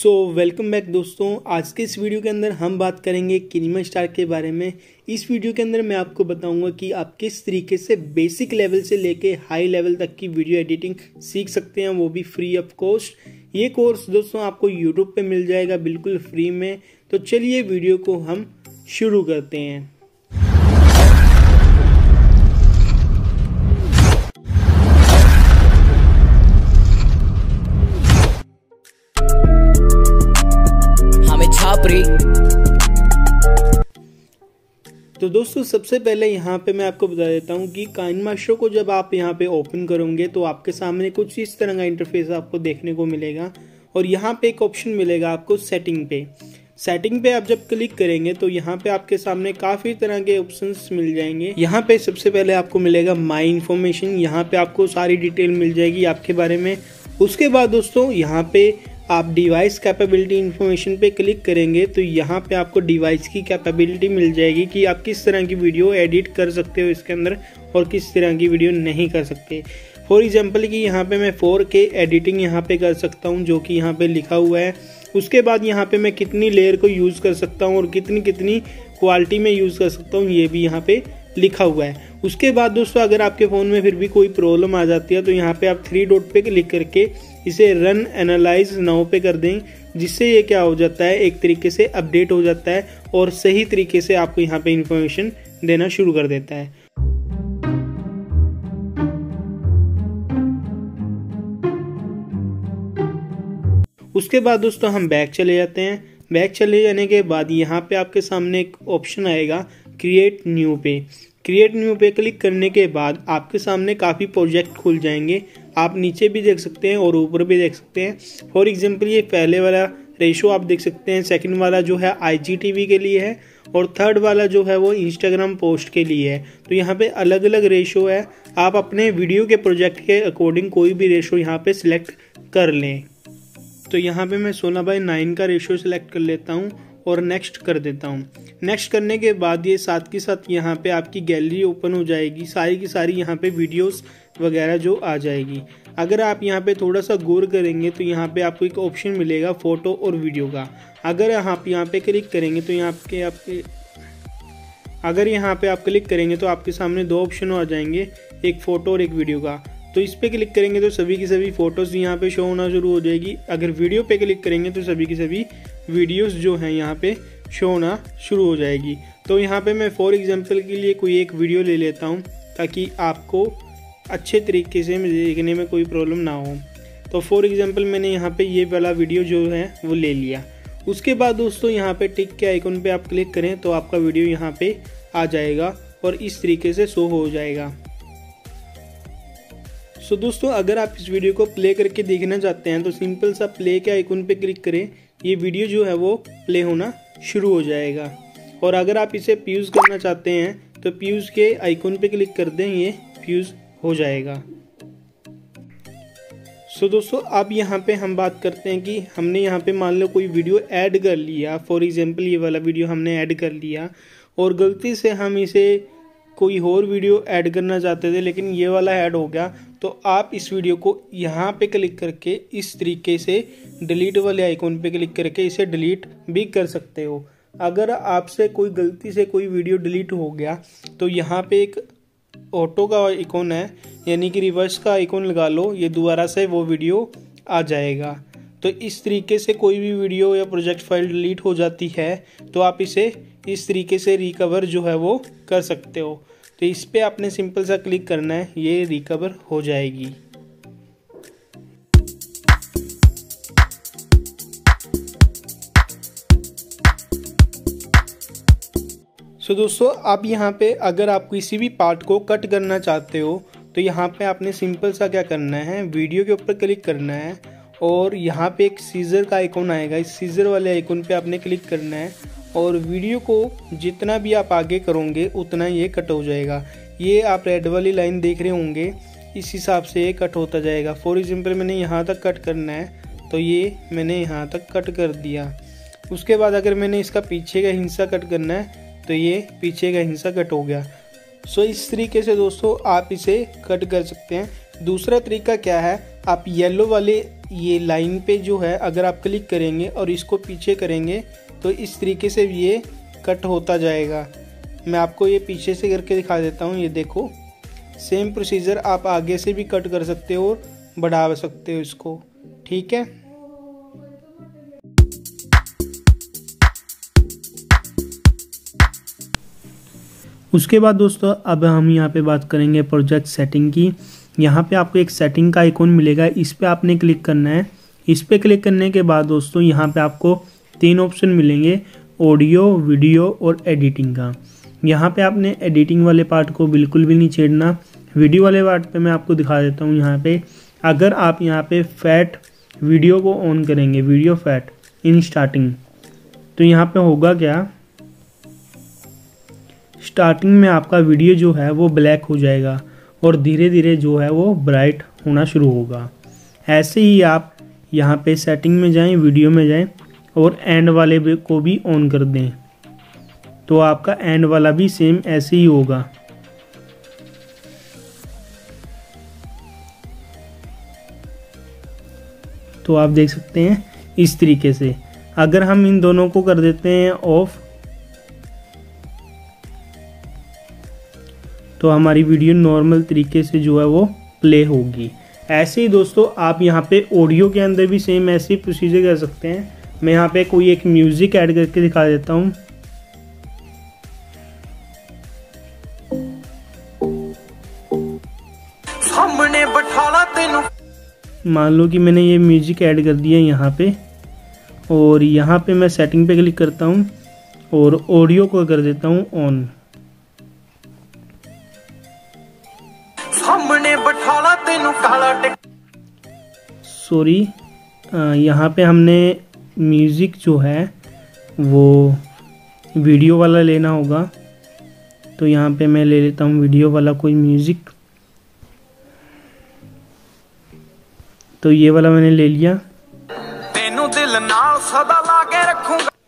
So welcome back दोस्तों। आज के इस वीडियो के अंदर हम बात करेंगे किनिमा स्टार के बारे में। इस वीडियो के अंदर मैं आपको बताऊँगा कि आप किस तरीके से बेसिक लेवल से लेके हाई लेवल तक की वीडियो एडिटिंग सीख सकते हैं, वो भी फ्री ऑफ़ कॉस्ट ये कोर्स दोस्तों आपको यूट्यूब पे मिल जाएगा बिल्कुल फ्री में। तो चलिए वीडियो को हम शुरू करते हैं। तो दोस्तों, सबसे पहले यहाँ पे मैं आपको बता देता हूँ कि काइन मास्टर को जब आप यहाँ पे ओपन करोगे तो आपके सामने कुछ इस तरह का इंटरफेस आपको देखने को मिलेगा। और यहाँ पे एक ऑप्शन मिलेगा आपको सेटिंग पे। सेटिंग पे आप जब क्लिक करेंगे तो यहाँ पे आपके सामने काफ़ी तरह के ऑप्शंस मिल जाएँगे। यहाँ पे सबसे पहले आपको मिलेगा माई इन्फॉर्मेशन यहाँ पे आपको सारी डिटेल मिल जाएगी आपके बारे में। उसके बाद दोस्तों, यहाँ पे आप डिवाइस कैपेबिलिटी इन्फॉर्मेशन पे क्लिक करेंगे तो यहाँ पे आपको डिवाइस की कैपेबिलिटी मिल जाएगी कि आप किस तरह की वीडियो एडिट कर सकते हो इसके अंदर और किस तरह की वीडियो नहीं कर सकते। फॉर एग्ज़ाम्पल कि यहाँ पे मैं 4K एडिटिंग यहाँ पे कर सकता हूँ, जो कि यहाँ पे लिखा हुआ है। उसके बाद यहाँ पे मैं कितनी लेयर को यूज़ कर सकता हूँ और कितनी कितनी क्वालिटी में यूज़ कर सकता हूँ, ये भी यहाँ पे लिखा हुआ है। उसके बाद दोस्तों, अगर आपके फ़ोन में फिर भी कोई प्रॉब्लम आ जाती है तो यहाँ पे आप थ्री डॉट पे क्लिक करके इसे रन एनालाइज नाउ पे कर दें, जिससे ये क्या हो जाता है, एक तरीके से अपडेट हो जाता है और सही तरीके से आपको यहाँ पे इंफॉर्मेशन देना शुरू कर देता है। उसके बाद दोस्तों हम बैक चले जाते हैं। बैक चले जाने के बाद यहाँ पे आपके सामने एक ऑप्शन आएगा क्रिएट न्यू पे क्रिएट न्यू पे क्लिक करने के बाद आपके सामने काफ़ी प्रोजेक्ट खुल जाएँगे। आप नीचे भी देख सकते हैं और ऊपर भी देख सकते हैं। फॉर एग्ज़ाम्पल ये पहले वाला रेशो आप देख सकते हैं। सेकंड वाला जो है आईजीटीवी के लिए है और थर्ड वाला जो है वो इंस्टाग्राम पोस्ट के लिए है। तो यहाँ पे अलग अलग रेशो है। आप अपने वीडियो के प्रोजेक्ट के अकॉर्डिंग कोई भी रेशो यहाँ पे सिलेक्ट कर लें। तो यहाँ पे मैं सोलह बाई नाइन का रेशो सिलेक्ट कर लेता हूँ। और नेक्स्ट कर देता हूँ। नेक्स्ट करने के बाद ये साथ के साथ यहाँ पे आपकी गैलरी ओपन हो जाएगी। सारी की सारी यहाँ पे वीडियोस वगैरह जो आ जाएगी। अगर आप यहाँ पे थोड़ा सा गौर करेंगे तो यहाँ पे आपको एक ऑप्शन मिलेगा फ़ोटो और वीडियो का। अगर आप यहाँ पे क्लिक करेंगे तो यहाँ पे आपके अगर यहाँ पे आप क्लिक करेंगे तो आपके सामने दो ऑप्शन आ जाएँगे, एक फ़ोटो और एक वीडियो का। तो इस पर क्लिक करेंगे तो सभी की सभी फ़ोटोज़ यहाँ पे शो होना शुरू हो जाएगी। अगर वीडियो पे क्लिक करेंगे तो सभी की सभी वीडियोस जो हैं यहाँ पे शो होना शुरू हो जाएगी। तो यहाँ पे मैं फॉर एग्जांपल के लिए कोई एक वीडियो ले लेता हूँ, ताकि आपको अच्छे तरीके से देखने में कोई प्रॉब्लम ना हो। तो फॉर एग्ज़ाम्पल मैंने यहाँ पे ये वाला वीडियो जो है, वो ले लिया। उसके बाद दोस्तों यहाँ पे टिक के आइकन पे आप क्लिक करें तो आपका वीडियो यहाँ पे आ जाएगा और इस तरीके से शो हो जाएगा। सो so, दोस्तों अगर आप इस वीडियो को प्ले करके देखना चाहते हैं तो सिंपल सा प्ले के आइकन पे क्लिक करें। ये वीडियो जो है वो प्ले होना शुरू हो जाएगा। और अगर आप इसे फ्यूज़ करना चाहते हैं तो फ्यूज़ के आइकन पे क्लिक कर दें ये फ्यूज़ हो जाएगा। सो so, दोस्तों अब यहाँ पे हम बात करते हैं कि हमने यहाँ पे मान लो कोई वीडियो ऐड कर लिया। फॉर एग्जांपल ये वाला वीडियो हमने ऐड कर लिया। और गलती से हम इसे कोई और वीडियो ऐड करना चाहते थे, लेकिन ये वाला ऐड हो गया तो आप इस वीडियो को यहाँ पे क्लिक करके इस तरीके से डिलीट वाले आइकॉन पे क्लिक करके इसे डिलीट भी कर सकते हो। अगर आपसे कोई गलती से कोई वीडियो डिलीट हो गया तो यहाँ पे एक ऑटो का आइकॉन है, यानी कि रिवर्स का आइकॉन लगा लो, ये दोबारा से वो वीडियो आ जाएगा। तो इस तरीके से कोई भी वीडियो या प्रोजेक्ट फ़ाइल डिलीट हो जाती है तो आप इसे इस तरीके से रिकवर जो है वो कर सकते हो। तो इस पर आपने सिंपल सा क्लिक करना है, ये रिकवर हो जाएगी। सो so दोस्तों, आप यहाँ पे अगर आप किसी भी पार्ट को कट करना चाहते हो तो यहाँ पे आपने सिंपल सा क्या करना है वीडियो के ऊपर क्लिक करना है और यहाँ पे एक सीज़र का आइकॉन आएगा। इस सीज़र वाले आइकॉन पे आपने क्लिक करना है और वीडियो को जितना भी आप आगे करोगे, उतना ये कट हो जाएगा। ये आप रेड वाली लाइन देख रहे होंगे, इस हिसाब से ये कट होता जाएगा। फॉर एग्ज़ाम्पल मैंने यहाँ तक कट करना है तो ये मैंने यहाँ तक कट कर दिया। उसके बाद अगर मैंने इसका पीछे का हिस्सा कट करना है तो ये पीछे का हिस्सा कट हो गया। सो इस तरीके से दोस्तों, आप इसे कट कर सकते हैं। दूसरा तरीका क्या है? आप येलो वाले ये लाइन पे जो है, अगर आप क्लिक करेंगे और इसको पीछे करेंगे तो इस तरीके से ये कट होता जाएगा। मैं आपको ये पीछे से करके दिखा देता हूँ, ये देखो। सेम प्रोसीजर आप आगे से भी कट कर सकते हो और बढ़ा सकते हो इसको। ठीक है? उसके बाद दोस्तों, अब हम यहाँ पे बात करेंगे प्रोजेक्ट सेटिंग की। यहाँ पे आपको एक सेटिंग का आइकॉन मिलेगा, इस पर आपने क्लिक करना है। इस पर क्लिक करने के बाद दोस्तों, यहाँ पे आपको तीन ऑप्शन मिलेंगे ऑडियो वीडियो और एडिटिंग का। यहाँ पे आपने एडिटिंग वाले पार्ट को बिल्कुल भी नहीं छेड़ना। वीडियो वाले पार्ट पे मैं आपको दिखा देता हूँ यहाँ पे। अगर आप यहाँ पे फैट वीडियो को ऑन करेंगे वीडियो फैट इन स्टार्टिंग तो यहाँ पे होगा क्या? स्टार्टिंग में आपका वीडियो जो है वो ब्लैक हो जाएगा और धीरे धीरे जो है वो ब्राइट होना शुरू होगा। ऐसे ही आप यहाँ पे सेटिंग में जाएँ वीडियो में जाएँ। और एंड वाले को भी ऑन कर दें। तो आपका एंड वाला भी सेम ऐसे ही होगा। तो आप देख सकते हैं इस तरीके से। अगर हम इन दोनों को कर देते हैं ऑफ़ तो हमारी वीडियो नॉर्मल तरीके से जो है वो प्ले होगी। ऐसे ही दोस्तों, आप यहाँ पे ऑडियो के अंदर भी सेम ऐसे प्रोसीजर कर सकते हैं। मैं यहाँ पे कोई एक म्यूज़िक ऐड करके दिखा देता हूँ। सामने बैठाला तेन। मान लो कि मैंने ये म्यूज़िक ऐड कर दिया यहाँ पे। और यहाँ पे मैं सेटिंग पे क्लिक करता हूँ और ऑडियो को कर देता हूँ ऑन सामने बैठाला तेन काला सॉरी यहाँ पे हमने म्यूज़िक जो है वो वीडियो वाला लेना होगा। तो यहाँ पे मैं ले लेता हूँ वीडियो वाला कोई म्यूज़िक तो ये वाला मैंने ले लिया।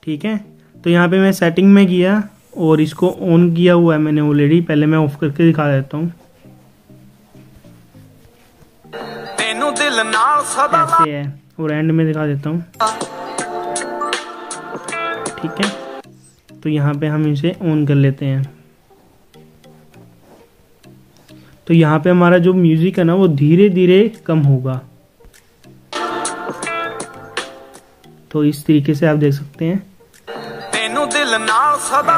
ठीक है? तो यहाँ पे मैं सेटिंग में किया और इसको ऑन किया हुआ है मैंने ऑलरेडी पहले मैं ऑफ़ करके दिखा देता हूँ। ऐसे है। और एंड में दिखा देता हूँ। ठीक है? तो यहाँ पे हम इसे ऑन कर लेते हैं। तो यहाँ पे हमारा जो म्यूज़िक है ना वो धीरे धीरे कम होगा। तो इस तरीके से आप देख सकते हैं।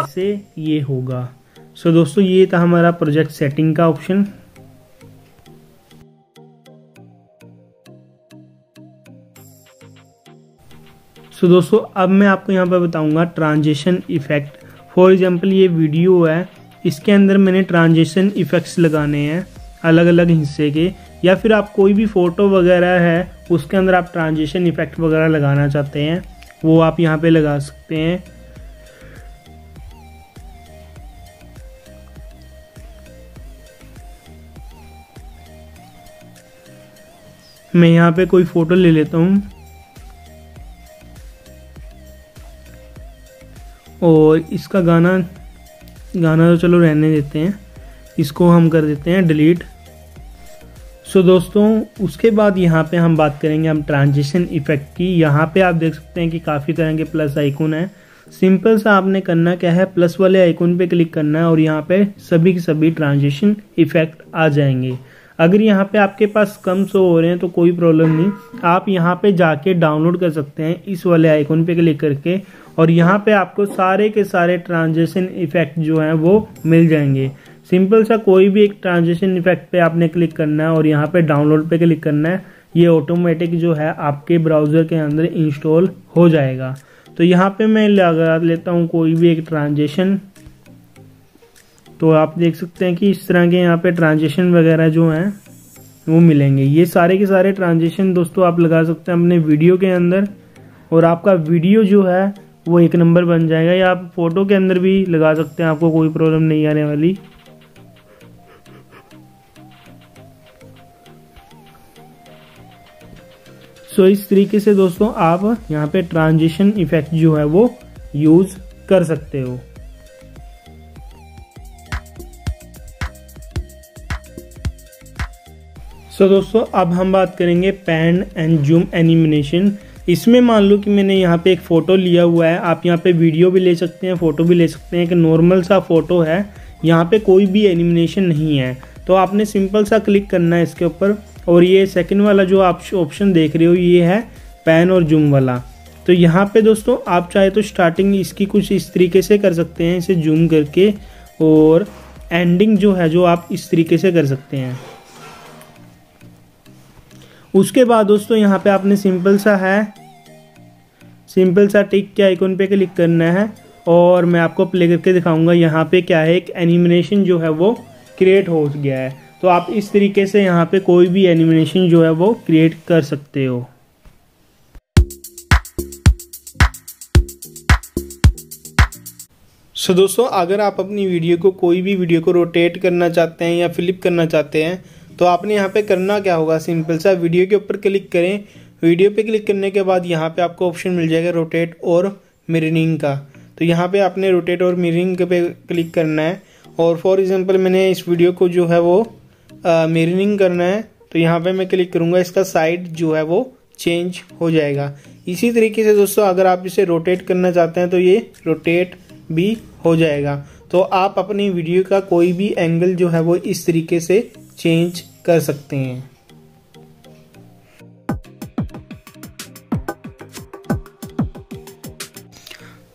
ऐसे ये होगा। सो so, दोस्तों ये था हमारा प्रोजेक्ट सेटिंग का ऑप्शन सो so, दोस्तों अब मैं आपको यहाँ पर बताऊँगा ट्रांजेक्शन इफ़ेक्ट फॉर एग्ज़ाम्पल ये वीडियो है इसके अंदर मैंने ट्रांजेक्शन इफेक्ट्स लगाने हैं अलग अलग हिस्से के या फिर आप कोई भी फ़ोटो वगैरह है उसके अंदर आप ट्रांजेक्शन इफ़ेक्ट वगैरह लगाना चाहते हैं वो आप यहाँ पे लगा सकते हैं। मैं यहाँ पे कोई फ़ोटो ले लेता हूँ। और इसका गाना गाना तो चलो रहने देते हैं। इसको हम कर देते हैं डिलीट सो so, दोस्तों उसके बाद यहाँ पे हम बात करेंगे हम ट्रांजिशन इफ़ेक्ट की। यहाँ पे आप देख सकते हैं कि काफ़ी तरह के प्लस आइकन है। सिंपल सा आपने करना क्या है प्लस वाले आइकन पे क्लिक करना है और यहाँ पे सभी के सभी ट्रांजिशन इफ़ेक्ट आ जाएँगे। अगर यहाँ पे आपके पास कम शो हो रहे हैं तो कोई प्रॉब्लम नहीं। आप यहाँ पे जाके डाउनलोड कर सकते हैं इस वाले आइकन पे क्लिक करके, और यहाँ पे आपको सारे के सारे ट्रांजेक्शन इफ़ेक्ट जो हैं, वो मिल जाएँगे। सिंपल सा कोई भी एक ट्रांजेक्शन इफ़ेक्ट पे आपने क्लिक करना है, और यहाँ पे डाउनलोड पे क्लिक करना है, ये ऑटोमेटिक जो है आपके ब्राउज़र के अंदर इंस्टॉल हो जाएगा। तो यहाँ पे मैं लगा लेता हूँ कोई भी एक ट्रांजेक्शन तो आप देख सकते हैं कि इस तरह के यहाँ पे ट्रांजेक्शन वगैरह जो हैं वो मिलेंगे। ये सारे के सारे ट्रांजेक्शन दोस्तों आप लगा सकते हैं अपने वीडियो के अंदर। और आपका वीडियो जो है वो एक नंबर बन जाएगा। या आप फ़ोटो के अंदर भी लगा सकते हैं आपको कोई प्रॉब्लम नहीं आने वाली। सो so, इस तरीके से दोस्तों आप यहाँ पे ट्रांजिशन इफ़ेक्ट जो है वो यूज़ कर सकते हो। सो so, दोस्तों अब हम बात करेंगे पैन एंड जूम एनिमिनेशन इसमें मान लो कि मैंने यहाँ पे एक फ़ोटो लिया हुआ है। आप यहाँ पे वीडियो भी ले सकते हैं फ़ोटो भी ले सकते हैं। एक नॉर्मल सा फ़ोटो है। यहाँ पे कोई भी एनिमिनेशन नहीं है। तो आपने सिंपल सा क्लिक करना है इसके ऊपर। और ये सेकंड वाला जो आप ऑप्शन देख रहे हो ये है पैन और जूम वाला। तो यहाँ पे दोस्तों आप चाहे तो स्टार्टिंग इसकी कुछ इस तरीके से कर सकते हैं। इसे जूम करके और एंडिंग जो है जो आप इस तरीके से कर सकते हैं। उसके बाद दोस्तों यहाँ पे आपने सिंपल सा है सिंपल सा टिक के आइकन पे क्लिक करना है और मैं आपको प्ले करके दिखाऊँगा यहाँ पे क्या है एक एनिमिनेशन जो है वो क्रिएट हो गया है। तो आप इस तरीके से यहाँ पे कोई भी एनिमिनेशन जो है वो क्रिएट कर सकते हो। सो so, दोस्तों अगर आप अपनी वीडियो को कोई भी वीडियो को रोटेट करना चाहते हैं या फ्लिप करना चाहते हैं तो आपने यहाँ पे करना क्या होगा? सिंपल सा वीडियो के ऊपर क्लिक करें। वीडियो पे क्लिक करने के बाद यहाँ पे आपको ऑप्शन मिल जाएगा रोटेट और मिररिंग का। तो यहाँ पे आपने रोटेट और मिररिंग पे क्लिक करना है। और फॉर एग्जांपल मैंने इस वीडियो को जो है वो मिररिंग करना है। तो यहाँ पे मैं क्लिक करूँगा, इसका साइड जो है वो चेंज हो जाएगा। इसी तरीके से दोस्तों, अगर आप इसे रोटेट करना चाहते हैं तो ये रोटेट भी हो जाएगा। तो आप अपनी वीडियो का कोई भी एंगल जो है वो इस तरीके से चेंज कर सकते हैं।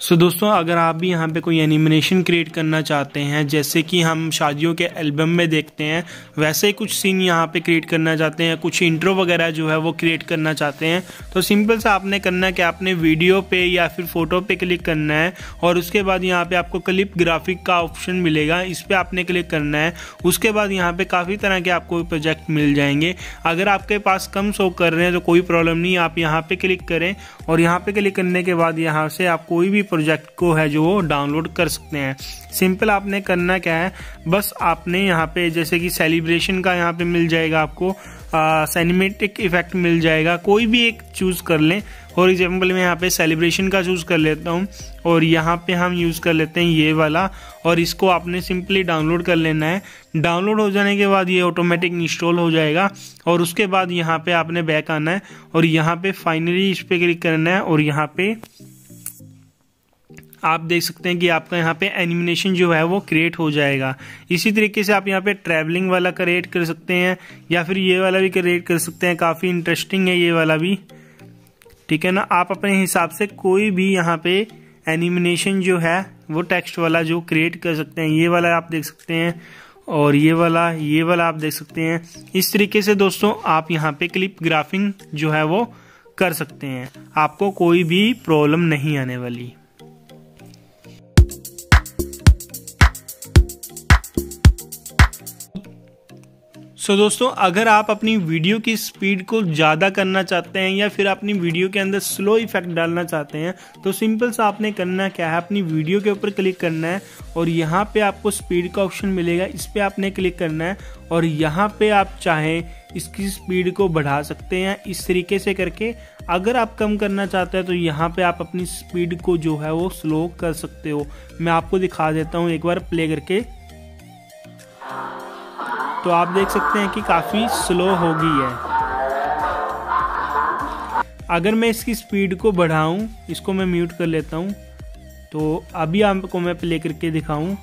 सो so, दोस्तों अगर आप भी यहाँ पे कोई एनिमेशन क्रिएट करना चाहते हैं जैसे कि हम शादियों के एल्बम में देखते हैं वैसे ही कुछ सीन यहाँ पे क्रिएट करना चाहते हैं कुछ इंट्रो वगैरह जो है वो क्रिएट करना चाहते हैं तो सिंपल सा आपने करना कि आपने वीडियो पे या फिर फ़ोटो पे क्लिक करना है और उसके बाद यहाँ पे आपको क्लिप ग्राफिक का ऑप्शन मिलेगा इस पर आपने क्लिक करना है उसके बाद यहाँ पे काफ़ी तरह के आपको प्रोजेक्ट मिल जाएँगे। अगर आपके पास कम शो कर रहे हैं तो कोई प्रॉब्लम नहीं आप यहाँ पर क्लिक करें और यहाँ पर क्लिक करने के बाद यहाँ से आप कोई भी प्रोजेक्ट को है जो वो डाउनलोड कर सकते हैं। सिंपल आपने करना क्या है, बस आपने यहाँ पे जैसे कि सेलिब्रेशन का यहाँ पे मिल जाएगा आपको सैनिमेटिक इफ़ेक्ट मिल जाएगा। कोई भी एक चूज़ कर लें। फॉर एग्ज़ाम्पल मैं यहाँ पे सेलिब्रेशन का चूज़ कर लेता हूँ और यहाँ पे हम यूज़ कर लेते हैं ये वाला और इसको आपने सिंपली डाउनलोड कर लेना है। डाउनलोड हो जाने के बाद ये ऑटोमेटिक इंस्टॉल हो जाएगा और उसके बाद यहाँ पे आपने बैक आना है और यहाँ पे फाइनली इस पे क्लिक करना है और यहाँ पे आप देख सकते हैं कि आपका यहाँ पे एनिमिनेशन जो है वो क्रिएट हो जाएगा। इसी तरीके से आप यहाँ पे ट्रैवलिंग वाला क्रिएट कर सकते हैं, या फिर ये वाला भी क्रिएट कर सकते हैं। काफ़ी इंटरेस्टिंग है ये वाला भी। ठीक है ना? आप अपने हिसाब से कोई भी यहाँ पे एनिमिनेशन जो है, वो टेक्स्ट वाला जो क्रिएट कर सकते हैं। ये वाला आप देख सकते हैं और ये वाला ये वाला आप देख सकते हैं। इस तरीके से दोस्तों, आप यहाँ पे क्लिप ग्राफिंग जो है वो कर सकते हैं। आपको कोई भी प्रॉब्लम नहीं आने वाली। सो so, दोस्तों अगर आप अपनी वीडियो की स्पीड को ज़्यादा करना चाहते हैं या फिर अपनी वीडियो के अंदर स्लो इफ़ेक्ट डालना चाहते हैं तो सिंपल सा आपने करना क्या है? अपनी वीडियो के ऊपर क्लिक करना है और यहाँ पे आपको स्पीड का ऑप्शन मिलेगा। इस पर आपने क्लिक करना है और यहाँ पे आप चाहें इसकी स्पीड को बढ़ा सकते हैं इस तरीके से करके। अगर आप कम करना चाहते हैं तो यहाँ पे आप अपनी स्पीड को जो है वो स्लो कर सकते हो। मैं आपको दिखा देता हूँ एक बार प्ले करके। तो आप देख सकते हैं कि काफ़ी स्लो हो गई है अगर मैं इसकी स्पीड को बढ़ाऊं, इसको मैं म्यूट कर लेता हूँ तो अभी आपको मैं प्ले करके दिखाऊँ।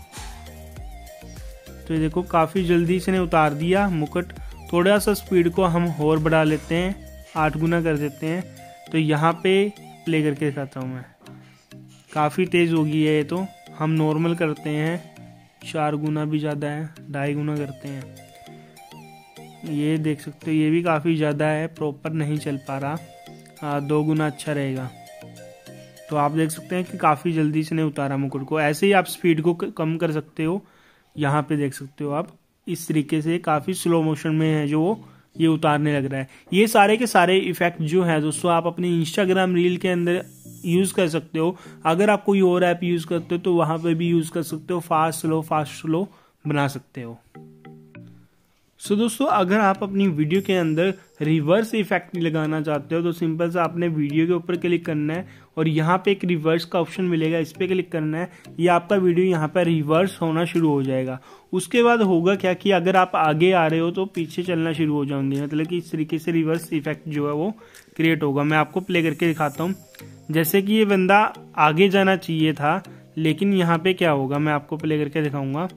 तो ये देखो, काफ़ी जल्दी इसने उतार दिया मुकुट। थोड़ा सा स्पीड को हम और बढ़ा लेते हैं, आठ गुना कर देते हैं। तो यहाँ पे प्ले करके दिखाता हूँ मैं। काफ़ी तेज़ होगी है ये तो। हम नॉर्मल करते हैं। चार गुना भी ज़्यादा है ढाई गुना करते हैं। ये देख सकते हो ये भी काफ़ी ज़्यादा है प्रॉपर नहीं चल पा रहा। आ, दो गुना अच्छा रहेगा। तो आप देख सकते हैं कि काफ़ी जल्दी से नहीं उतारा मुकुट को। ऐसे ही आप स्पीड को कम कर सकते हो। यहाँ पे देख सकते हो आप इस तरीके से काफ़ी स्लो मोशन में है जो ये उतारने लग रहा है। ये सारे के सारे इफ़ेक्ट जो है दोस्तों आप अपने इंस्टाग्राम रील के अंदर यूज़ कर सकते हो। अगर आप कोई और ऐप यूज़ करते हो तो वहाँ पर भी यूज़ कर सकते हो। फास्ट स्लो फास्ट स्लो बना सकते हो। सो so, दोस्तों अगर आप अपनी वीडियो के अंदर रिवर्स इफ़ेक्ट लगाना चाहते हो तो सिंपल सा आपने वीडियो के ऊपर क्लिक करना है। और यहाँ पे एक रिवर्स का ऑप्शन मिलेगा, इस पर क्लिक करना है। ये आपका वीडियो यहाँ पर रिवर्स होना शुरू हो जाएगा। उसके बाद होगा क्या कि अगर आप आगे आ रहे हो तो पीछे चलना शुरू हो जाएँगे मतलब कि इस तरीके से रिवर्स इफ़ेक्ट जो है वो क्रिएट होगा। मैं आपको प्ले करके दिखाता हूँ। जैसे कि ये बंदा आगे जाना चाहिए था, लेकिन यहाँ पे क्या होगा? मैं आपको प्ले करके दिखाऊँगा।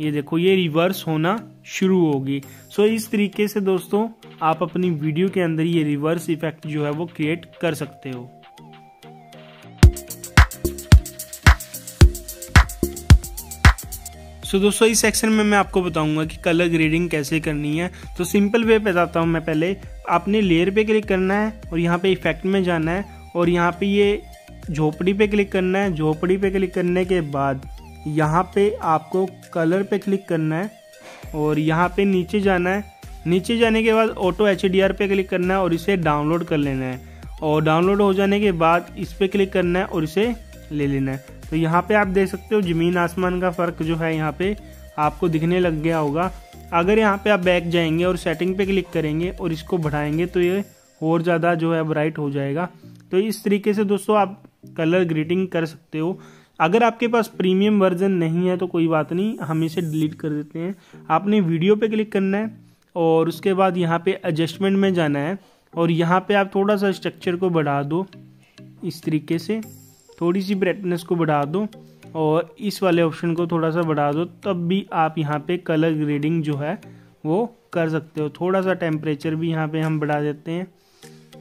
ये देखो, ये रिवर्स होना शुरू होगी। सो इस तरीके से दोस्तों, आप अपनी वीडियो के अंदर ये रिवर्स इफ़ेक्ट जो है वो क्रिएट कर सकते हो। सो दोस्तों, इस सेक्शन में मैं आपको बताऊँगा कि कलर ग्रेडिंग कैसे करनी है। तो सिंपल वे बताता हूँ मैं पहले। आपने लेयर पे क्लिक करना है और यहाँ पे इफ़ेक्ट में जाना है और यहाँ पे ये झोपड़ी पे क्लिक करना है। झोपड़ी पे क्लिक करने के बाद यहाँ पे आपको कलर पे क्लिक करना है और यहाँ पे नीचे जाना है। नीचे जाने के बाद ऑटो एचडीआर पे क्लिक करना है और इसे डाउनलोड कर लेना है और डाउनलोड हो जाने के बाद इस पर क्लिक करना है और इसे ले लेना है। तो यहाँ पे आप देख सकते हो ज़मीन आसमान का फ़र्क जो है यहाँ पे आपको दिखने लग गया होगा। अगर यहाँ पे आप बैक जाएँगे और सेटिंग पे क्लिक करेंगे और इसको बढ़ाएँगे तो ये और ज़्यादा जो है ब्राइट हो जाएगा। तो इस तरीके से दोस्तों आप कलर ग्रीटिंग कर सकते हो। अगर आपके पास प्रीमियम वर्जन नहीं है तो कोई बात नहीं, हम इसे डिलीट कर देते हैं। आपने वीडियो पे क्लिक करना है और उसके बाद यहाँ पे एडजस्टमेंट में जाना है और यहाँ पे आप थोड़ा सा स्ट्रक्चर को बढ़ा दो इस तरीके से। थोड़ी सी ब्राइटनेस को बढ़ा दो और इस वाले ऑप्शन को थोड़ा सा बढ़ा दो, तब भी आप यहाँ पे कलर ग्रेडिंग जो है, वो कर सकते हो। थोड़ा सा टेम्परेचर भी यहाँ पे हम बढ़ा देते हैं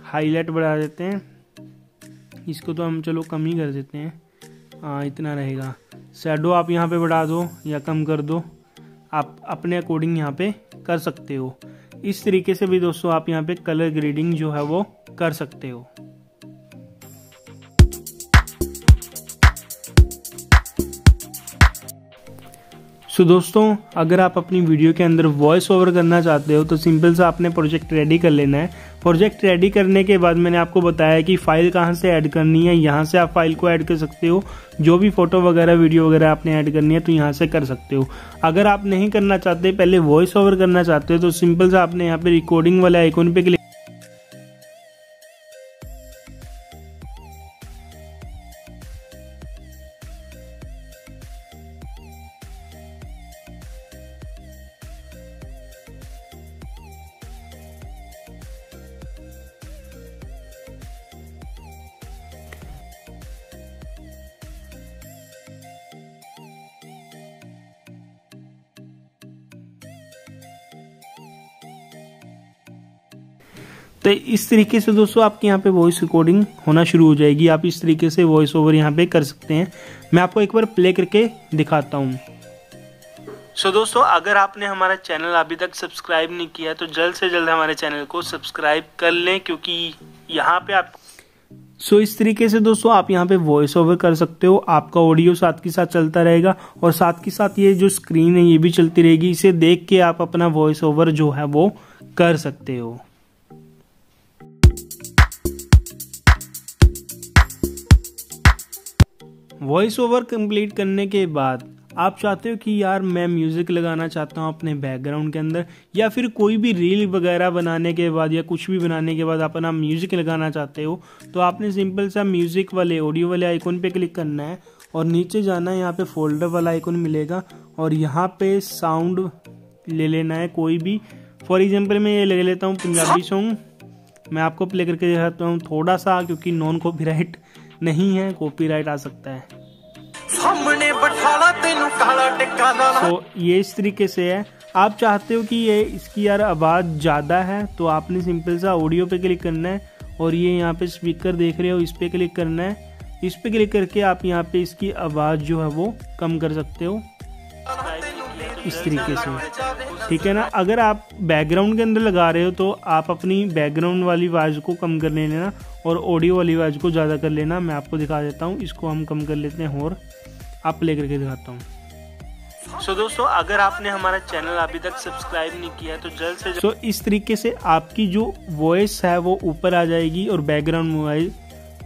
हाईलाइट बढ़ा देते हैं। इसको तो हम चलो कम ही कर देते हैं। हाँ इतना रहेगा। शेडो आप यहाँ पे बढ़ा दो या कम कर दो, आप अपने अकॉर्डिंग यहाँ पे कर सकते हो। इस तरीके से भी दोस्तों आप यहाँ पे कलर ग्रेडिंग जो है वो कर सकते हो। सो so, दोस्तों अगर आप अपनी वीडियो के अंदर वॉइस ओवर करना चाहते हो तो सिंपल सा आपने प्रोजेक्ट रेडी कर लेना है। प्रोजेक्ट रेडी करने के बाद मैंने आपको बताया कि फ़ाइल कहाँ से ऐड करनी है यहाँ से आप फ़ाइल को ऐड कर सकते हो। जो भी फ़ोटो वगैरह वीडियो वगैरह आपने ऐड करनी है तो यहाँ से कर सकते हो। अगर आप नहीं करना चाहते पहले वॉइस ओवर करना चाहते हो तो सिंपल सा आपने यहाँ पे रिकॉर्डिंग वाले आइकॉन पे क्लिक तो इस तरीके से दोस्तों आपके यहाँ पे वॉइस रिकॉर्डिंग होना शुरू हो जाएगी। आप इस तरीके से वॉइस ओवर यहाँ पे कर सकते हैं। मैं आपको एक बार प्ले करके दिखाता हूँ। सो so, दोस्तों अगर आपने हमारा चैनल अभी तक सब्सक्राइब नहीं किया तो जल्द से जल्द हमारे चैनल को सब्सक्राइब कर लें क्योंकि यहाँ पे आप सो so, इस तरीके से दोस्तों आप यहाँ पे वॉइस ओवर कर सकते हो। आपका ऑडियो साथ के साथ चलता रहेगा और साथ के साथ ये जो स्क्रीन है ये भी चलती रहेगी। इसे देख के आप अपना वॉइस ओवर जो है वो कर सकते हो। वॉइस ओवर कंप्लीट करने के बाद, आप चाहते हो कि यार मैं म्यूज़िक लगाना चाहता हूँ अपने बैकग्राउंड के अंदर, या फिर कोई भी रील वगैरह बनाने के बाद, या कुछ भी बनाने के बाद अपना म्यूज़िक लगाना चाहते हो तो आपने सिंपल सा म्यूज़िक वाले ऑडियो वाले आइकॉन पे क्लिक करना है, और नीचे जाना है, यहाँ पे फोल्डर वाला आइकॉन मिलेगा, और यहाँ पे साउंड ले लेना है कोई भी। फॉर एग्ज़ाम्पल मैं ये ले लेता हूँ पंजाबी सॉन्ग मैं आपको प्ले करके दिखाता हूँ, थोड़ा सा, क्योंकि नॉन कॉपीराइट नहीं है कॉपीराइट आ सकता है। सामने बैठाला तेनू काला टिक्का तो ये इस तरीके से है। आप चाहते हो कि ये इसकी यार आवाज़ ज़्यादा है तो आपने सिंपल सा ऑडियो पे क्लिक करना है और ये यहाँ पे स्पीकर देख रहे हो इस पे क्लिक करना है। इस पे क्लिक करके आप यहाँ पे इसकी आवाज़ जो है वो कम कर सकते हो। इस तरीके से। ठीक है ना? अगर आप बैकग्राउंड के अंदर लगा रहे हो तो आप अपनी बैकग्राउंड वाली आवाज़ को कम कर लेना और ऑडियो वाली आवाज़ को ज़्यादा कर लेना। मैं आपको दिखा देता हूँ। इसको हम कम कर लेते हैं और आप प्ले करके दिखाता हूँ। सो so, दोस्तों अगर आपने हमारा चैनल अभी तक सब्सक्राइब नहीं किया तो जल्द से सो so, इस तरीके से आपकी जो वॉइस है वो ऊपर आ जाएगी और बैकग्राउंड मोबाइल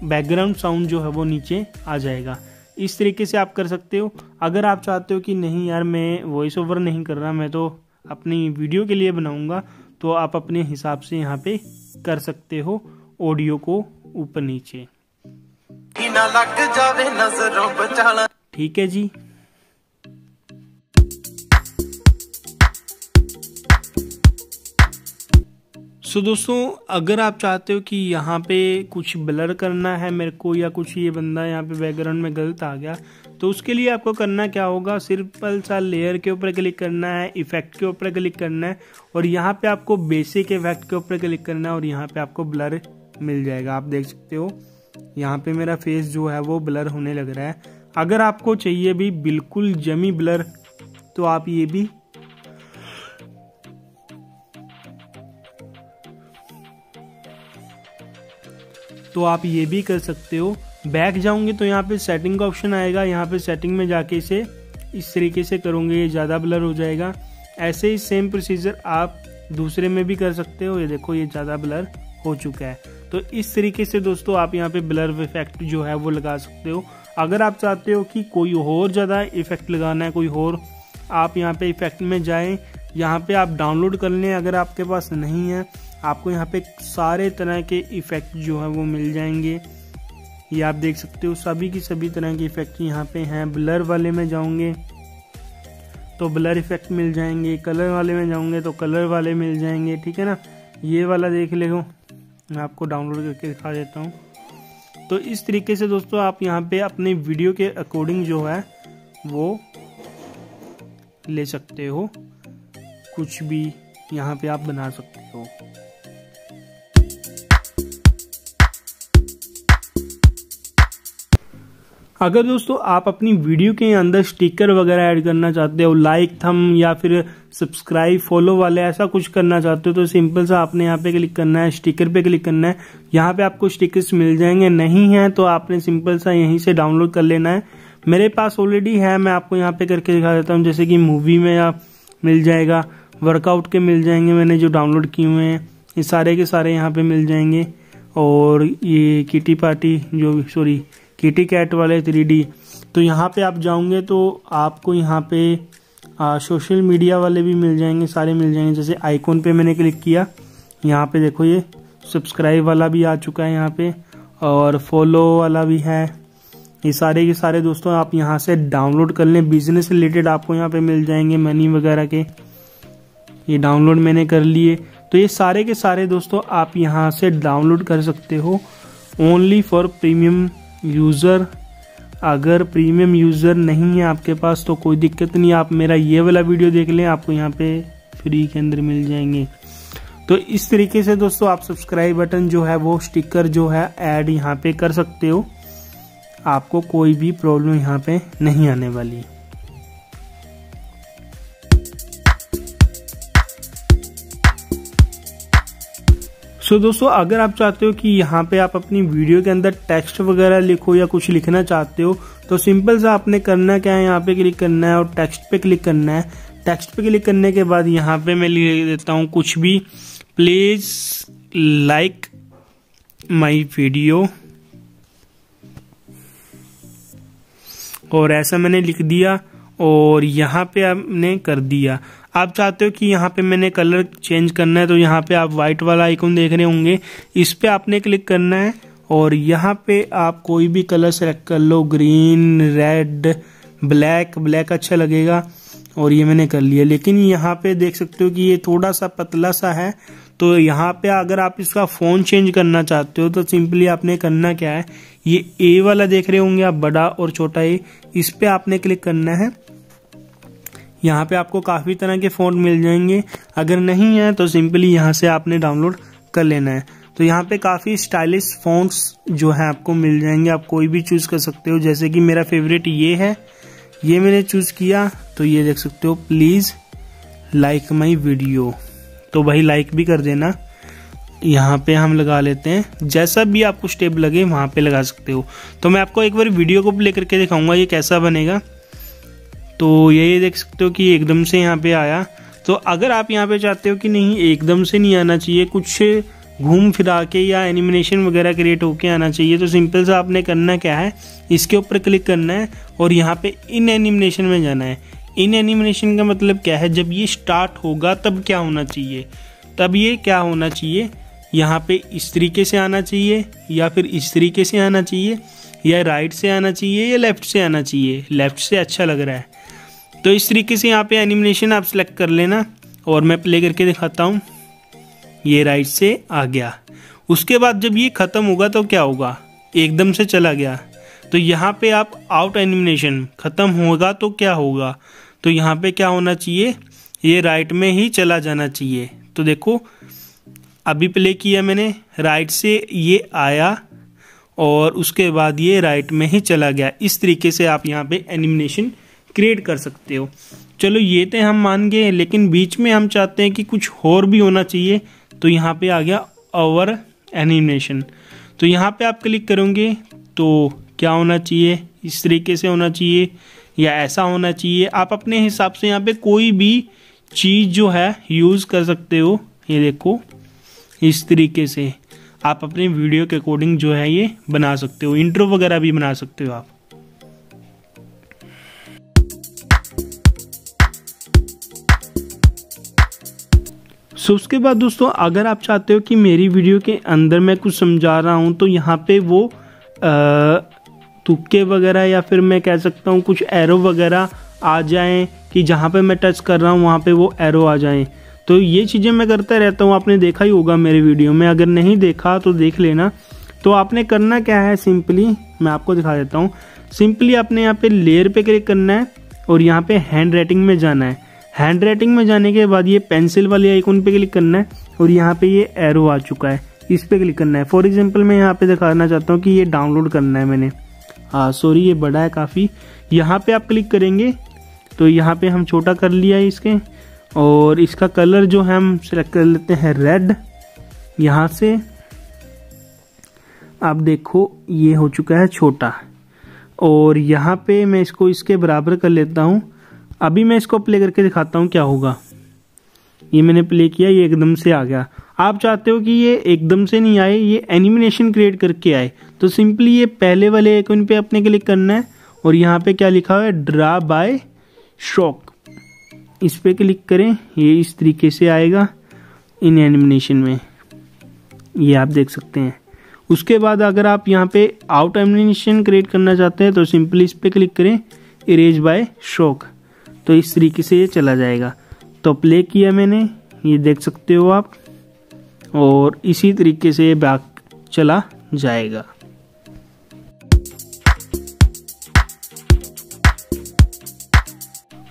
बैकग्राउंड साउंड जो है वो नीचे आ जाएगा। इस तरीके से आप कर सकते हो। अगर आप चाहते हो कि नहीं यार मैं वॉइस ओवर नहीं कर रहा मैं तो अपनी वीडियो के लिए बनाऊँगा तो आप अपने हिसाब से यहाँ पे कर सकते हो। ऑडियो को ऊपर नीचे। ठीक है जी। सो so, दोस्तों अगर आप चाहते हो कि यहाँ पे कुछ ब्लर करना है मेरे को या कुछ ये बंदा यहाँ पे बैकग्राउंड में गलत आ गया तो उसके लिए आपको करना क्या होगा? सिंपल सा लेयर के ऊपर क्लिक करना है इफ़ेक्ट के ऊपर क्लिक करना है और यहाँ पे आपको बेसिक इफ़ेक्ट के ऊपर क्लिक करना है और यहाँ पे आपको ब्लर मिल जाएगा, आप देख सकते हो। यहाँ पे मेरा फेस जो है वो ब्लर होने लग रहा है। अगर आपको चाहिए भी बिल्कुल जमी ब्लर तो आप ये भी तो आप ये भी कर सकते हो। बैक जाऊँगे तो यहाँ पे सेटिंग का ऑप्शन आएगा। यहाँ पे सेटिंग में जाके इसे इस तरीके से करोगे, ये ज़्यादा ब्लर हो जाएगा। ऐसे ही सेम प्रोसीजर आप दूसरे में भी कर सकते हो। ये देखो, ये ज़्यादा ब्लर हो चुका है। तो इस तरीके से दोस्तों आप यहाँ पे ब्लर इफ़ेक्ट जो है वो लगा सकते हो। अगर आप चाहते हो कि कोई और ज़्यादा इफ़ेक्ट लगाना है, कोई और, आप यहाँ पे इफ़ेक्ट में जाएँ, यहाँ पे आप डाउनलोड कर लें अगर आपके पास नहीं है, आपको यहाँ पे सारे तरह के इफ़ेक्ट जो है वो मिल जाएँगे। ये आप देख सकते हो, सभी की सभी तरह के इफ़ेक्ट यहाँ पे हैं। ब्लर वाले में जाऊँगे तो ब्लर इफ़ेक्ट मिल जाएँगे। कलर वाले में जाऊँगे तो कलर वाले मिल जाएँगे, ठीक है ना? ये वाला देख ले मैं आपको डाउनलोड करके दिखा देता हूँ। तो इस तरीके से दोस्तों आप यहाँ पे अपने वीडियो के अकॉर्डिंग जो है, वो ले सकते हो। कुछ भी यहाँ पे आप बना सकते हो। अगर दोस्तों आप अपनी वीडियो के अंदर स्टिकर वगैरह ऐड करना चाहते हो लाइक थम या फिर सब्सक्राइब फॉलो वाले, ऐसा कुछ करना चाहते हो तो सिंपल सा आपने यहाँ पे क्लिक करना है स्टिकर पे क्लिक करना है। यहाँ पे आपको स्टिकर्स मिल जाएँगे। नहीं है तो आपने सिंपल सा यहीं से डाउनलोड कर लेना है। मेरे पास ऑलरेडी है, मैं आपको यहाँ पे करके दिखा देता हूँ, जैसे कि मूवी में आप मिल जाएगा वर्कआउट के मिल जाएँगे मैंने जो डाउनलोड किए हुए हैं। ये सारे के सारे यहाँ पे मिल जाएँगे। और ये किटी पार्टी जो सॉरी किटी कैट वाले थ्री तो यहाँ पे आप जाओगे तो आपको यहाँ पे आ, सोशल मीडिया वाले भी मिल जाएँगे सारे मिल जाएँगे। जैसे आइकॉन पे मैंने क्लिक किया यहाँ पे देखो ये सब्सक्राइब वाला भी आ चुका है यहाँ पे और फॉलो वाला भी है। ये सारे के सारे दोस्तों आप यहाँ से डाउनलोड कर लें। बिज़नेस रिलेटेड आपको यहाँ पे मिल जाएँगे मनी वगैरह के। ये डाउनलोड मैंने कर लिए। तो ये सारे के सारे दोस्तों आप यहाँ से डाउनलोड कर सकते हो। ओनली फॉर प्रीमियम यूज़र अगर प्रीमियम यूज़र नहीं है आपके पास तो कोई दिक्कत नहीं। आप मेरा ये वाला वीडियो देख लें, आपको यहाँ पे फ्री के अंदर मिल जाएँगे। तो इस तरीके से दोस्तों, आप सब्सक्राइब बटन जो है, वो स्टिकर जो है ऐड यहाँ पे कर सकते हो। आपको कोई भी प्रॉब्लम यहाँ पे नहीं आने वाली। सो so, दोस्तों अगर आप चाहते हो कि यहाँ पे आप अपनी वीडियो के अंदर टेक्स्ट वगैरह लिखो या कुछ लिखना चाहते हो तो सिंपल सा आपने करना क्या है यहाँ पे क्लिक करना है और टेक्स्ट पे क्लिक करना है। टेक्स्ट पे क्लिक करने के बाद यहाँ पे मैं लिख देता हूँ कुछ भी। प्लीज़ लाइक माई वीडियो और ऐसा मैंने लिख दिया और यहाँ पे आपने कर दिया। आप चाहते हो कि यहाँ पे मैंने कलर चेंज करना है तो यहाँ पे आप व्हाइट वाला आइकन देख रहे होंगे। इस पे आपने क्लिक करना है और यहाँ पे आप कोई भी कलर सेलेक्ट कर लो ग्रीन रेड ब्लैक ब्लैक अच्छा लगेगा और ये मैंने कर लिया। लेकिन यहाँ पे देख सकते हो कि ये थोड़ा सा पतला सा है तो यहाँ पे अगर आप इसका फ़ोन चेंज करना चाहते हो तो सिंपली आपने करना क्या है? ये ए वाला देख रहे होंगे आप, बड़ा और छोटा ए इस पे आपने क्लिक करना है। यहाँ पे आपको काफ़ी तरह के फ़ोन मिल जाएँगे। अगर नहीं है तो सिंपली यहाँ से आपने डाउनलोड कर लेना है। तो यहाँ पे काफ़ी स्टाइलिश फोन्स जो है आपको मिल जाएँगे। आप कोई भी चूज़ कर सकते हो। जैसे कि मेरा फेवरेट ये है। ये मैंने चूज़ किया तो ये देख सकते हो। Please like my video. तो भाई लाइक भी कर देना। यहाँ पे हम लगा लेते हैं। जैसा भी आपको स्टेप लगे, वहाँ पे लगा सकते हो। तो मैं आपको एक बार वीडियो को प्ले करके दिखाऊँगा, ये कैसा बनेगा। तो यही देख सकते हो कि एकदम से यहाँ पे आया। तो अगर आप यहाँ पे चाहते हो कि नहीं, एकदम से नहीं आना चाहिए, कुछ घूम फिरा के या एनिमिनेशन वगैरह क्रिएट होके आना चाहिए तो सिंपल सा आपने करना क्या है, इसके ऊपर क्लिक करना है और यहाँ पे इन एनिमिनेशन में जाना है। इन एनिमिनेशन का मतलब क्या है? जब ये स्टार्ट होगा, तब क्या होना चाहिए? तब ये क्या होना चाहिए? यहाँ पे इस तरीके से आना चाहिए, या फिर इस तरीके से आना चाहिए, या राइट से आना चाहिए, या लेफ़्ट से आना चाहिए। लेफ़्ट से अच्छा लग रहा है। तो इस तरीके से यहाँ पे एनिमेशन आप सेलेक्ट कर लेना और मैं प्ले करके दिखाता हूँ। ये राइट से आ गया। उसके बाद जब ये ख़त्म होगा तो क्या होगा? एकदम से चला गया। तो यहाँ पे आप आउट एनिमेशन ख़त्म होगा तो क्या होगा? तो यहाँ पे क्या होना चाहिए? ये राइट में ही चला जाना चाहिए। तो देखो, अभी प्ले किया मैंने। राइट से ये आया और उसके बाद ये राइट में ही चला गया। इस तरीके से आप यहाँ पे एनिमेशन क्रिएट कर सकते हो। चलो ये तो हम मान गए लेकिन बीच में हम चाहते हैं कि कुछ और भी होना चाहिए। तो यहाँ पे आ गया ओवर एनिमेशन तो यहाँ पे आप क्लिक करोगे तो क्या होना चाहिए? इस तरीके से होना चाहिए या ऐसा होना चाहिए। आप अपने हिसाब से यहाँ पे कोई भी चीज़ जो है यूज़ कर सकते हो। ये देखो, इस तरीके से। आप अपने वीडियो के अकॉर्डिंग जो है ये बना सकते हो। इंट्रो वगैरह भी बना सकते हो आप। सो उसके बाद दोस्तों, अगर आप चाहते हो कि मेरी वीडियो के अंदर मैं कुछ समझा रहा हूँ तो यहाँ पे वो तुक्के वगैरह या फिर मैं कह सकता हूँ कुछ एरो वगैरह आ जाएँ कि जहाँ पे मैं टच कर रहा हूँ, वहाँ पे वो एरो आ जाएँ। तो ये चीज़ें मैं करता रहता हूँ, आपने देखा ही होगा मेरे वीडियो में अगर नहीं देखा तो देख लेना। तो आपने करना क्या है सिंपली मैं आपको दिखा देता हूँ। सिंपली आपने यहाँ पे लेयर पे क्लिक करना है और यहाँ पे हैंड राइटिंग में जाना है। हैंड राइटिंग में जाने के बाद ये पेंसिल वाले आइकन पे क्लिक करना है और यहाँ पे ये एरो आ चुका है। इस पे क्लिक करना है। फॉर एग्ज़ाम्पल मैं यहाँ पे दिखाना चाहता हूँ कि ये डाउनलोड करना है मैंने। हाँ सॉरी ये बड़ा है काफ़ी। यहाँ पे आप क्लिक करेंगे तो यहाँ पे हम छोटा कर लिया है इसके। और इसका कलर जो है, हम सेलेक्ट कर लेते हैं रेड यहाँ से आप देखो, ये हो चुका है छोटा। और यहाँ पे मैं इसको इसके बराबर कर लेता हूँ। अभी मैं इसको प्ले करके दिखाता हूँ क्या होगा। ये मैंने प्ले किया, ये एकदम से आ गया। आप चाहते हो कि ये एकदम से नहीं आए, ये एनिमेशन क्रिएट करके आए। तो सिंपली ये पहले वाले आइकन पे अपने क्लिक करना है और यहाँ पे क्या लिखा हुआ है? ड्रा बाय शॉक इस पे क्लिक करें, ये इस तरीके से आएगा इन एनिमिनेशन में। ये आप देख सकते हैं। उसके बाद अगर आप यहाँ पे आउट एनिमिनेशन क्रिएट करना चाहते हैं तो सिंपली इस पर क्लिक करें इरेज बाय शॉक तो इस तरीके से ये चला जाएगा। तो प्ले किया मैंने ये देख सकते हो आप। और इसी तरीके से ये बैक चला जाएगा।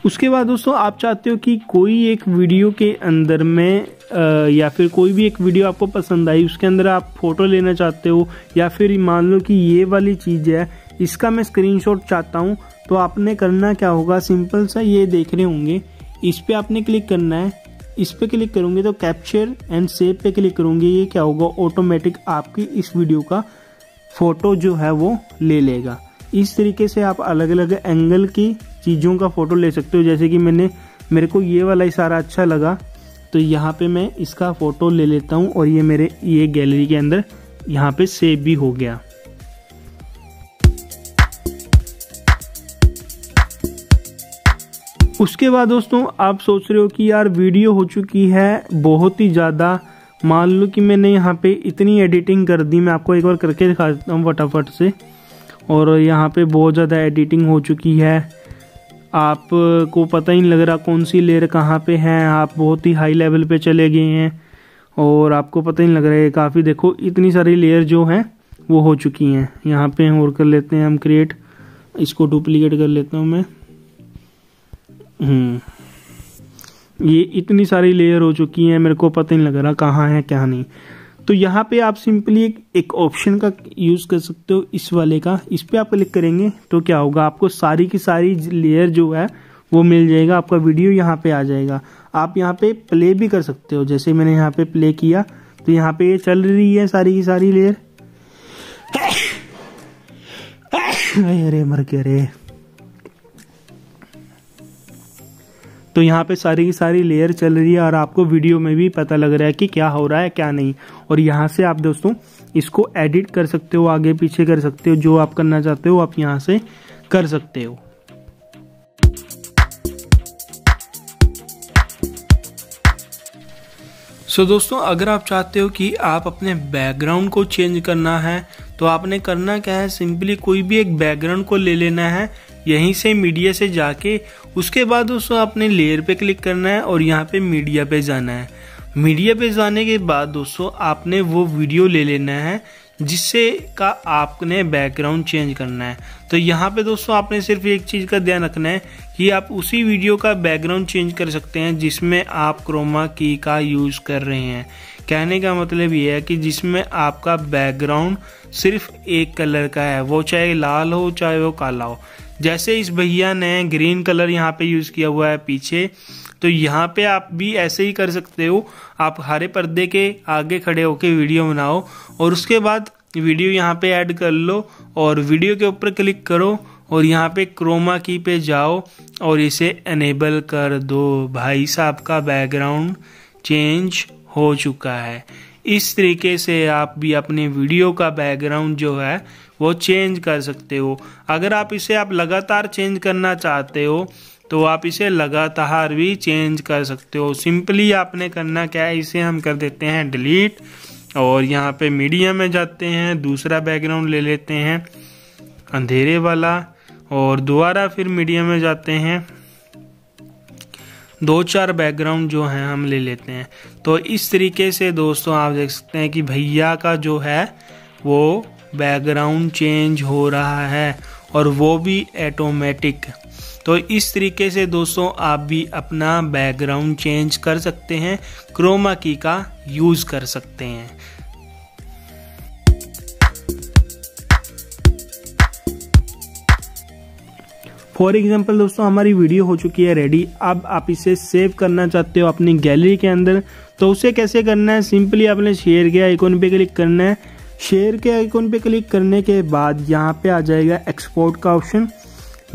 उसके बाद दोस्तों आप चाहते हो कि कोई एक वीडियो के अंदर में आ, या फिर कोई भी एक वीडियो आपको पसंद आई उसके अंदर आप फ़ोटो लेना चाहते हो या फिर मान लो कि ये वाली चीज़ है इसका मैं स्क्रीनशॉट चाहता हूँ तो आपने करना क्या होगा? सिंपल सा ये देख रहे होंगे। इस पर आपने क्लिक करना है। इस पर क्लिक करोगे तो कैप्चर एंड सेव पे क्लिक करूँगी। ये क्या होगा? ऑटोमेटिक आपकी इस वीडियो का फ़ोटो जो है वो ले लेगा। इस तरीके से आप अलग अलग एंगल की चीज़ों का फ़ोटो ले सकते हो। जैसे कि मैंने, मेरे को ये वाला इशारा अच्छा लगा। तो यहाँ पे मैं इसका फ़ोटो ले लेता हूँ और ये मेरे, ये गैलरी के अंदर यहाँ पे सेव भी हो गया। उसके बाद दोस्तों, आप सोच रहे हो कि यार वीडियो हो चुकी है, बहुत ही ज़्यादा। मान लो कि मैंने यहाँ पे इतनी एडिटिंग कर दी, मैं आपको एक बार करके दिखा देता हूँ फटाफट से। और यहाँ पे बहुत ज़्यादा एडिटिंग हो चुकी है। आप को पता ही नहीं लग रहा कौन सी लेयर कहाँ पे है, आप बहुत ही हाई लेवल पे चले गए हैं। और आपको पता ही नहीं लग रहा है, काफ़ी देखो, इतनी सारी लेयर जो हैं, वो हो चुकी हैं। यहाँ पे और कर लेते हैं, हम क्रिएट इसको डुप्लीकेट कर लेता हूँ मैं। ये इतनी सारी लेयर हो चुकी हैं मेरे को पता नहीं लग रहा कहाँ है क्या नहीं। तो यहाँ पे आप सिंपली एक, एक ऑप्शन का यूज़ कर सकते हो इस वाले का। इस पे आप क्लिक करेंगे तो क्या होगा आपको सारी की सारी लेयर जो है वो मिल जाएगा आपका वीडियो यहाँ पे आ जाएगा। आप यहाँ पे प्ले भी कर सकते हो जैसे मैंने यहाँ पे प्ले किया। तो यहाँ पे ये चल रही है सारी की सारी लेयर अरे मर के अरे। तो यहाँ पे सारी की सारी लेयर चल रही है और आपको वीडियो में भी पता लग रहा है कि क्या हो रहा है क्या नहीं। और यहाँ से आप दोस्तों इसको एडिट कर सकते हो आगे पीछे कर सकते हो जो आप करना चाहते हो आप यहाँ से कर सकते हो। सो so, दोस्तों अगर आप चाहते हो कि आप अपने बैकग्राउंड को चेंज करना है तो आपने करना क्या है सिंपली कोई भी एक बैकग्राउंड को ले लेना है यहीं से मीडिया से जाके उसके बाद दोस्तों आपने लेयर पे क्लिक करना है और यहाँ पे मीडिया पे जाना है। मीडिया पे जाने के बाद दोस्तों, आपने वो वीडियो ले लेना है जिससे का आपने बैकग्राउंड चेंज करना है। तो यहाँ पे दोस्तों, आपने सिर्फ़ एक चीज़ का ध्यान रखना है कि आप उसी वीडियो का बैकग्राउंड चेंज कर सकते हैं जिसमें आप क्रोमा की का यूज़ कर रहे हैं। कहने का मतलब ये है कि जिसमें आपका बैकग्राउंड सिर्फ़ एक कलर का है, वो चाहे लाल हो, चाहे वो काला हो। जैसे इस भैया ने ग्रीन कलर यहाँ पे यूज़ किया हुआ है पीछे तो यहाँ पे आप भी ऐसे ही कर सकते हो। आप हरे पर्दे के आगे खड़े होके वीडियो बनाओ और उसके बाद वीडियो यहाँ पे ऐड कर लो और वीडियो के ऊपर क्लिक करो और यहाँ पे क्रोमा की पे जाओ और इसे एनेबल कर दो। भाई साहब का बैकग्राउंड चेंज हो चुका है। इस तरीके से आप भी अपने वीडियो का बैकग्राउंड जो है, वो चेंज कर सकते हो। अगर आप इसे आप लगातार चेंज करना चाहते हो तो आप इसे लगातार भी चेंज कर सकते हो। सिंपली आपने करना क्या है, इसे हम कर देते हैं डिलीट और यहाँ पे मीडिया में जाते हैं, दूसरा बैकग्राउंड ले लेते हैं, अंधेरे वाला और दोबारा फिर मीडिया में जाते हैं। दो चार बैकग्राउंड जो हैं हम ले लेते हैं। तो इस तरीके से दोस्तों आप देख सकते हैं कि भैया का जो है, वो बैकग्राउंड चेंज हो रहा है और वो भी ऑटोमेटिक तो इस तरीके से दोस्तों आप भी अपना बैकग्राउंड चेंज कर सकते हैं क्रोमा की का यूज़ कर सकते हैं। फॉर एग्ज़ाम्पल दोस्तों, हमारी वीडियो हो चुकी है रेडी अब आप इसे सेव करना चाहते हो अपनी गैलरी के अंदर तो उसे कैसे करना है? सिंपली आपने शेयर के आइकॉन पे क्लिक करना है. शेयर के आइकॉन पे क्लिक करने के बाद यहाँ पे आ जाएगा एक्सपोर्ट का ऑप्शन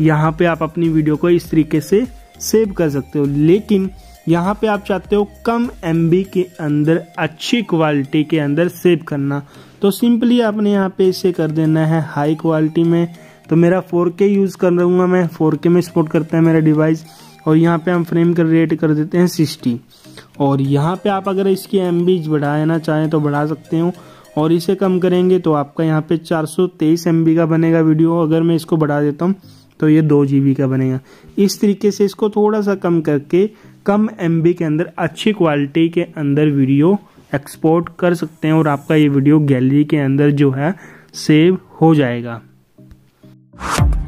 यहाँ पे आप अपनी वीडियो को इस तरीके से सेव कर सकते हो. लेकिन यहाँ पे आप चाहते हो कम एमबी के अंदर, अच्छी क्वालिटी के अंदर सेव करना. तो सिंपली आपने यहाँ पे इसे कर देना है हाई क्वालिटी में. तो मेरा 4K यूज़ कर रहूँगा मैं। 4K में सपोर्ट करता है मेरा डिवाइस और यहाँ पे हम फ्रेम का रेट कर देते हैं 60 और यहाँ पे आप अगर इसकी एम बढ़ाना चाहें तो बढ़ा सकते हो। और इसे कम करेंगे तो आपका यहाँ पे चार सौ का बनेगा वीडियो अगर मैं इसको बढ़ा देता हूँ तो ये दो जी का बनेगा। इस तरीके से इसको थोड़ा सा कम करके कम एमबी के अंदर अच्छी क्वालिटी के अंदर वीडियो एक्सपोर्ट कर सकते हैं। और आपका ये वीडियो गैलरी के अंदर जो है सेव हो जाएगा। Bye.